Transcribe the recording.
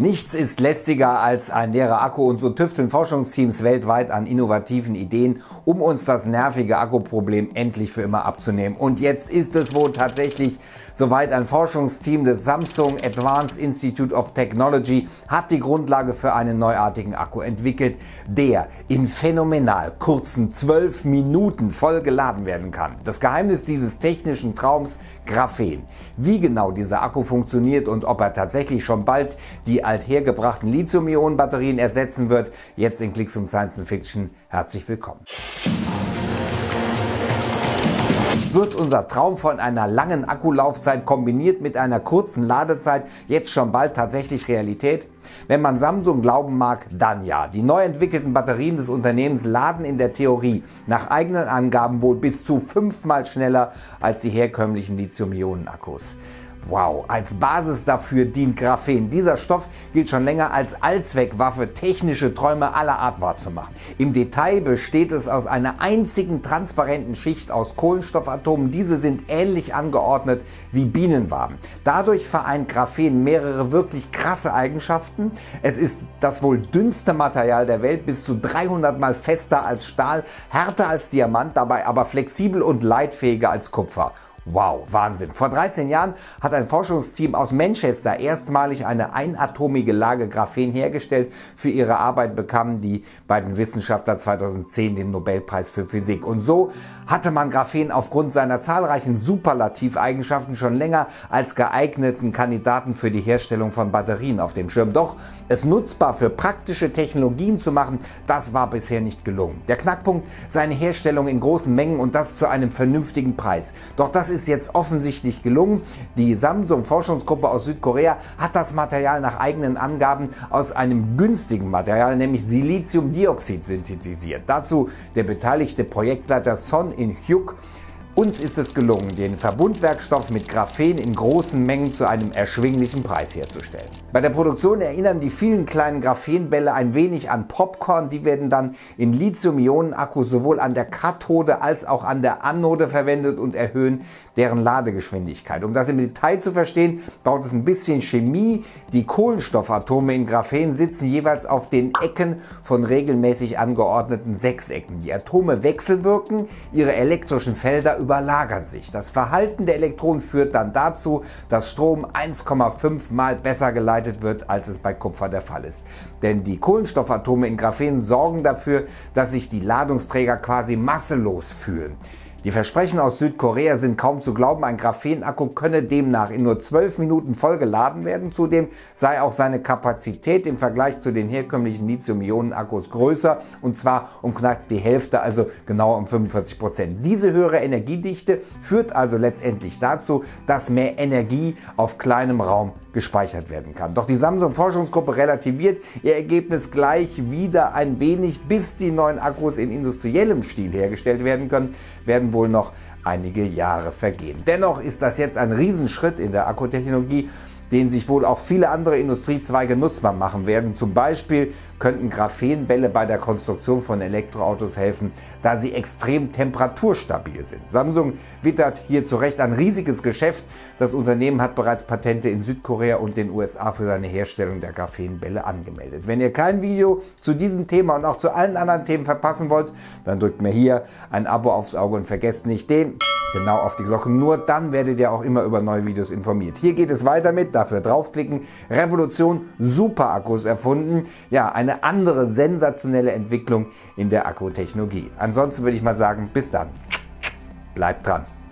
Nichts ist lästiger als ein leerer Akku und so tüfteln Forschungsteams weltweit an innovativen Ideen, um uns das nervige Akkuproblem endlich für immer abzunehmen. Und jetzt ist es wohl tatsächlich soweit. Ein Forschungsteam des Samsung Advanced Institute of Technology hat die Grundlage für einen neuartigen Akku entwickelt, der in phänomenal kurzen zwölf Minuten voll geladen werden kann. Das Geheimnis dieses technischen Traums Graphen. Wie genau dieser Akku funktioniert und ob er tatsächlich schon bald die althergebrachten Lithium-Ionen-Batterien ersetzen wird. Jetzt in Klicks und Science Fiction. Herzlich willkommen. Wird unser Traum von einer langen Akkulaufzeit kombiniert mit einer kurzen Ladezeit jetzt schon bald tatsächlich Realität? Wenn man Samsung glauben mag, dann ja. Die neu entwickelten Batterien des Unternehmens laden in der Theorie nach eigenen Angaben wohl bis zu fünfmal schneller als die herkömmlichen Lithium-Ionen-Akkus. Wow, als Basis dafür dient Graphen. Dieser Stoff gilt schon länger als Allzweckwaffe, technische Träume aller Art wahrzumachen. Im Detail besteht es aus einer einzigen transparenten Schicht aus Kohlenstoffatomen. Diese sind ähnlich angeordnet wie Bienenwaben. Dadurch vereint Graphen mehrere wirklich krasse Eigenschaften. Es ist das wohl dünnste Material der Welt, bis zu 300 mal fester als Stahl, härter als Diamant, dabei aber flexibel und leitfähiger als Kupfer. Wow, Wahnsinn. Vor 13 Jahren hat ein Forschungsteam aus Manchester erstmalig eine einatomige Lage Graphen hergestellt. Für ihre Arbeit bekamen die beiden Wissenschaftler 2010 den Nobelpreis für Physik. Und so hatte man Graphen aufgrund seiner zahlreichen Superlativeigenschaften schon länger als geeigneten Kandidaten für die Herstellung von Batterien auf dem Schirm. Doch es nutzbar für praktische Technologien zu machen, das war bisher nicht gelungen. Der Knackpunkt, seine Herstellung in großen Mengen und das zu einem vernünftigen Preis. Doch das ist jetzt offensichtlich gelungen. Die Samsung Forschungsgruppe aus Südkorea hat das Material nach eigenen Angaben aus einem günstigen Material, nämlich Siliziumdioxid, synthetisiert. Dazu der beteiligte Projektleiter Son In-hyuk uns ist es gelungen, den Verbundwerkstoff mit Graphen in großen Mengen zu einem erschwinglichen Preis herzustellen. Bei der Produktion erinnern die vielen kleinen Graphenbälle ein wenig an Popcorn. Die werden dann in Lithium-Ionen-Akkus sowohl an der Kathode als auch an der Anode verwendet und erhöhen deren Ladegeschwindigkeit. Um das im Detail zu verstehen, braucht es ein bisschen Chemie. Die Kohlenstoffatome in Graphen sitzen jeweils auf den Ecken von regelmäßig angeordneten Sechsecken. Die Atome wechselwirken, ihre elektrischen Felder überlagern sich. Das Verhalten der Elektronen führt dann dazu, dass Strom 1,5 mal besser geleitet wird, als es bei Kupfer der Fall ist. Denn die Kohlenstoffatome in Graphen sorgen dafür, dass sich die Ladungsträger quasi masselos fühlen. Die Versprechen aus Südkorea sind kaum zu glauben. Ein Graphenakku könne demnach in nur 12 Minuten voll geladen werden. Zudem sei auch seine Kapazität im Vergleich zu den herkömmlichen Lithium-Ionen-Akkus größer und zwar um knapp die Hälfte, also genau um 45 Prozent. Diese höhere Energiedichte führt also letztendlich dazu, dass mehr Energie auf kleinem Raum gespeichert werden kann. Doch die Samsung Forschungsgruppe relativiert ihr Ergebnis gleich wieder ein wenig, bis die neuen Akkus in industriellem Stil hergestellt werden können, werden wohl noch einige Jahre vergehen. Dennoch ist das jetzt ein Riesenschritt in der Akkutechnologie den sich wohl auch viele andere Industriezweige nutzbar machen werden. Zum Beispiel könnten Graphenbälle bei der Konstruktion von Elektroautos helfen, da sie extrem temperaturstabil sind. Samsung wittert hier zu Recht ein riesiges Geschäft. Das Unternehmen hat bereits Patente in Südkorea und den USA für seine Herstellung der Graphenbälle angemeldet. Wenn ihr kein Video zu diesem Thema und auch zu allen anderen Themen verpassen wollt, dann drückt mir hier ein Abo aufs Auge und vergesst nicht den genau auf die Glocke. Nur dann werdet ihr auch immer über neue Videos informiert. Hier geht es weiter mit, dafür draufklicken, Revolution Superakkus erfunden. Ja, eine andere sensationelle Entwicklung in der Akkutechnologie. Ansonsten würde ich mal sagen, bis dann. Bleibt dran.